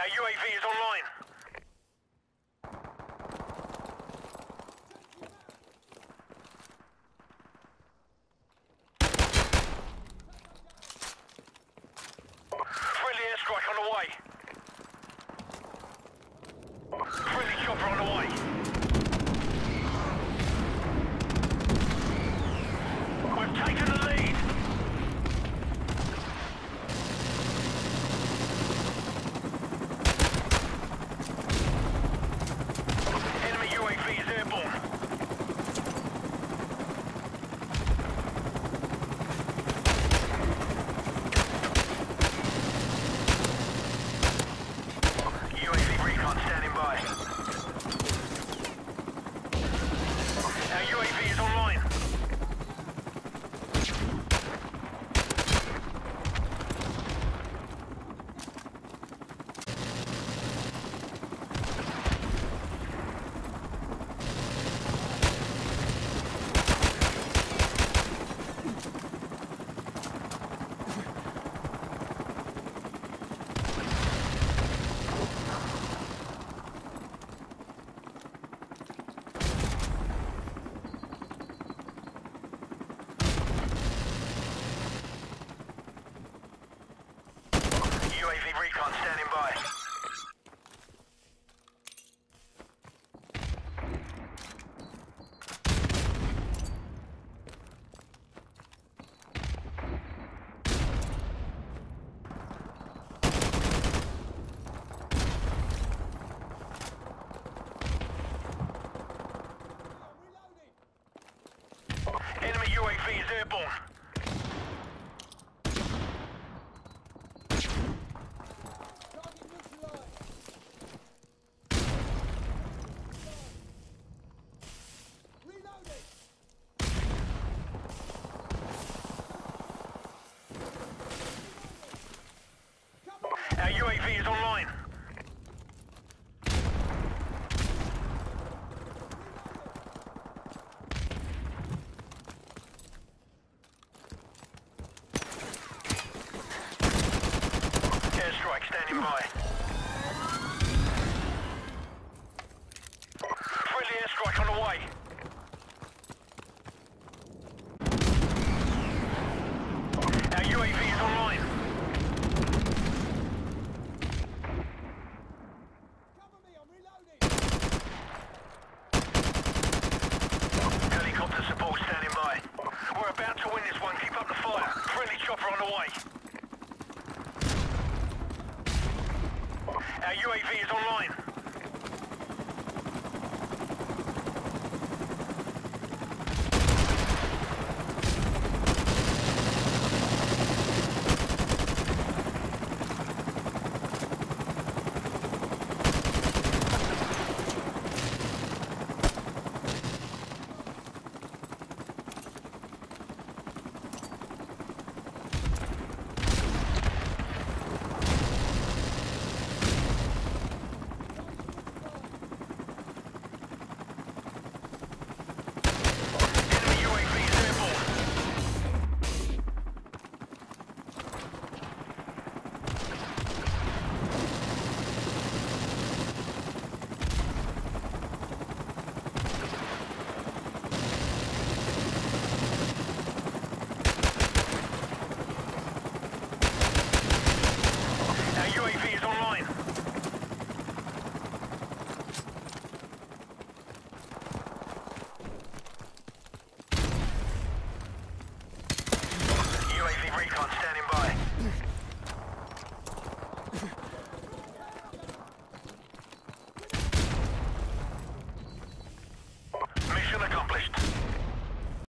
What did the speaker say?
Uh, Our UAV is online. Friendly airstrike on the way. UAV airborne. Our UAV is online. Uh, Our UAV is online.